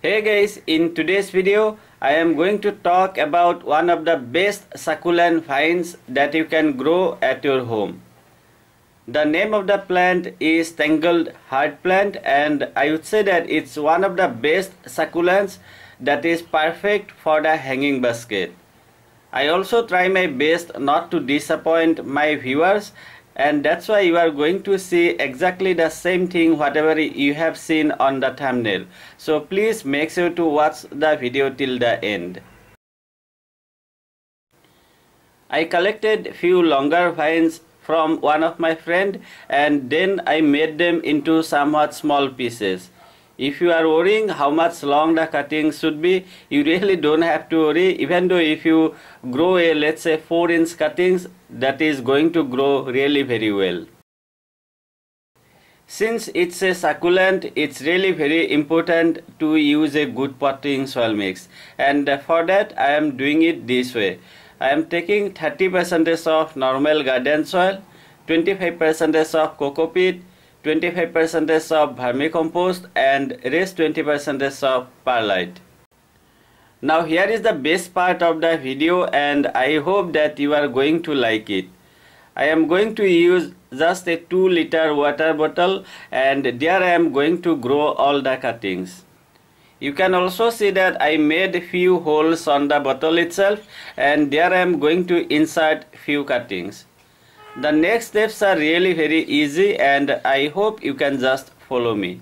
Hey guys, in today's video, I am going to talk about one of the best succulent vines that you can grow at your home. The name of the plant is tangled heart plant and I would say that it's one of the best succulents that is perfect for the hanging basket. I also try my best not to disappoint my viewers and that's why you are going to see exactly the same thing whatever you have seen on the thumbnail. So please make sure to watch the video till the end. I collected few longer vines from one of my friend and then I made them into somewhat small pieces if you are worrying how much long the cutting should be you really don't have to worry even though if you grow a let's say 4 inch cuttings that is going to grow really very well since it's a succulent it's really very important to use a good potting soil mix and for that i am doing it this way i am taking 30 percent of normal garden soil 25 percent of cocopeat 25% of vermicompost and rest 20% of perlite. Now here is the best part of the video and I hope that you are going to like it. I am going to use just a 2 liter water bottle and there I am going to grow all the cuttings. You can also see that I made few holes on the bottle itself and there I am going to insert few cuttings. The next steps are really very easy and I hope you can just follow me.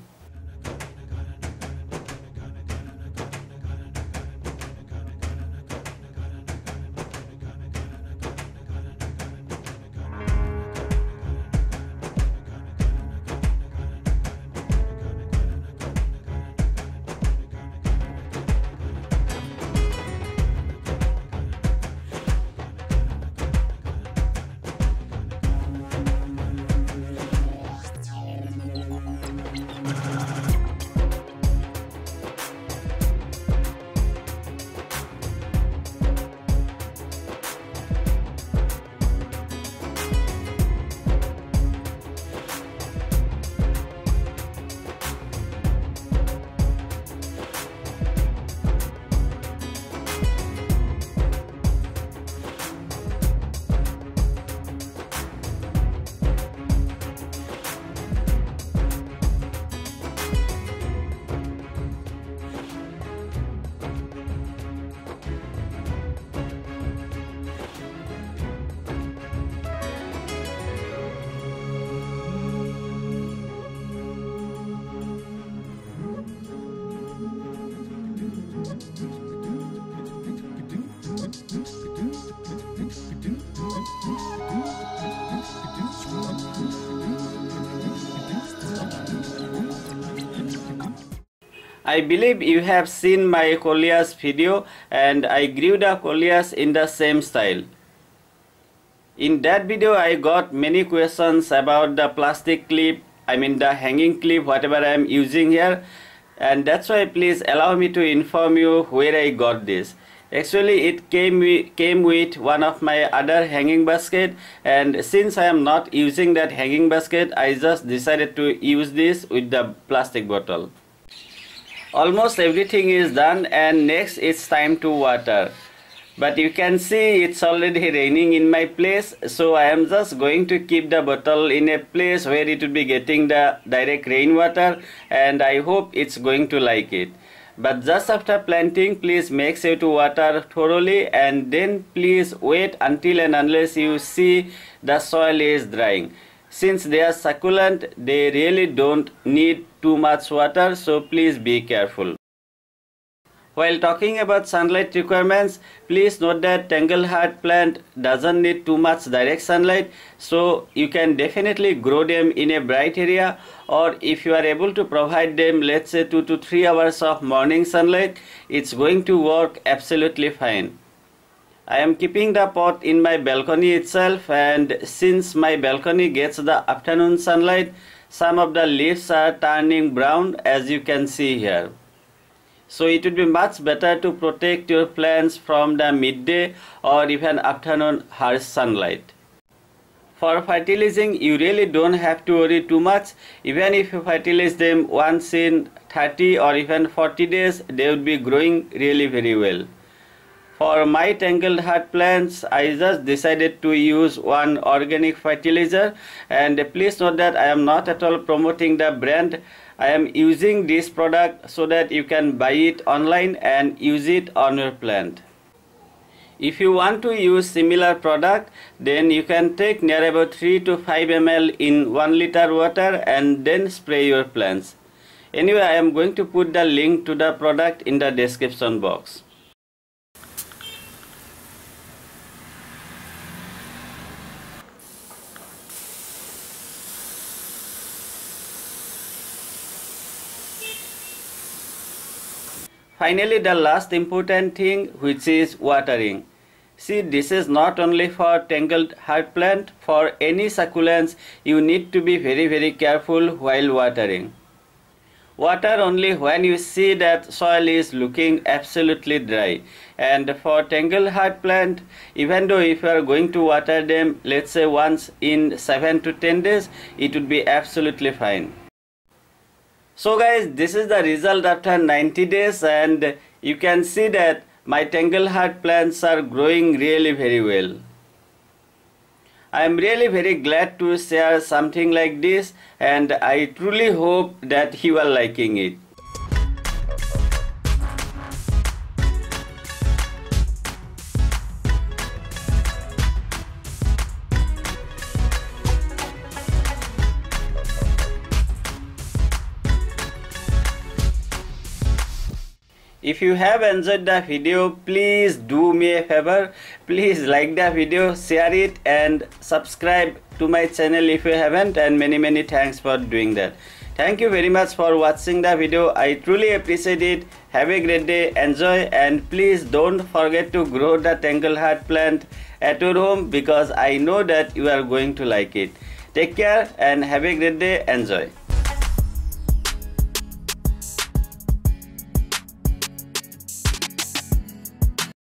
I believe you have seen my coleus video and I grew the coleus in the same style. In that video I got many questions about the plastic clip, I mean the hanging clip whatever I am using here and that's why please allow me to inform you where I got this. Actually it came, came with one of my other hanging basket and since I am not using that hanging basket I just decided to use this with the plastic bottle almost everything is done and next it's time to water. But you can see it's already raining in my place so I am just going to keep the bottle in a place where it will be getting the direct rainwater and I hope it's going to like it. But just after planting please make sure to water thoroughly and then please wait until and unless you see the soil is drying since they are succulent they really don't need too much water so please be careful. While talking about sunlight requirements please note that tangleheart plant doesn't need too much direct sunlight so you can definitely grow them in a bright area or if you are able to provide them let's say 2 to 3 hours of morning sunlight it's going to work absolutely fine I am keeping the pot in my balcony itself and since my balcony gets the afternoon sunlight, some of the leaves are turning brown as you can see here. So it would be much better to protect your plants from the midday or even afternoon harsh sunlight. For fertilizing, you really don't have to worry too much. Even if you fertilize them once in 30 or even 40 days, they would be growing really very well. For my tangled heart plants, I just decided to use one organic fertilizer and please note that I am not at all promoting the brand. I am using this product so that you can buy it online and use it on your plant. If you want to use similar product, then you can take near about 3 to 5 ml in 1 liter water and then spray your plants. Anyway, I am going to put the link to the product in the description box. Finally, the last important thing which is watering. See, this is not only for tangled heart plant, for any succulents, you need to be very, very careful while watering. Water only when you see that soil is looking absolutely dry. And for tangled heart plant, even though if you are going to water them, let's say once in 7 to 10 days, it would be absolutely fine. So guys, this is the result after 90 days and you can see that my tangleheart plants are growing really very well. I am really very glad to share something like this and I truly hope that you are liking it. If you have enjoyed the video please do me a favor. Please like the video share it and subscribe to my channel if you haven't and many many thanks for doing that. Thank you very much for watching the video. I truly appreciate it. Have a great day. Enjoy and please don't forget to grow the tangleheart plant at your home because i know that you are going to like it. Take care and have a great day. Enjoy